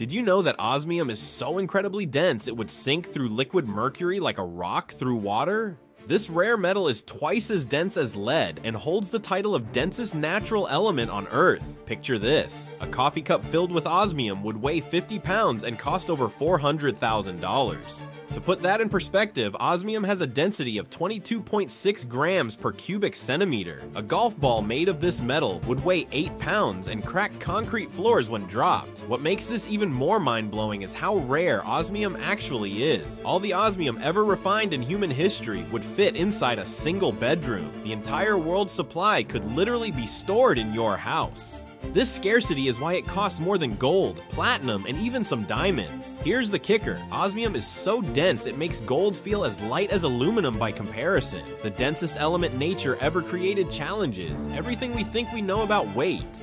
Did you know that osmium is so incredibly dense it would sink through liquid mercury like a rock through water? This rare metal is twice as dense as lead and holds the title of densest natural element on Earth. Picture this. A coffee cup filled with osmium would weigh 50 pounds and cost over $400,000. To put that in perspective, osmium has a density of 22.6 grams per cubic centimeter. A golf ball made of this metal would weigh 8 pounds and crack concrete floors when dropped. What makes this even more mind-blowing is how rare osmium actually is. All the osmium ever refined in human history would fit inside a single bedroom. The entire world's supply could literally be stored in your house. This scarcity is why it costs more than gold, platinum, and even some diamonds. Here's the kicker, osmium is so dense it makes gold feel as light as aluminum by comparison. The densest element nature ever created challenges everything we think we know about weight.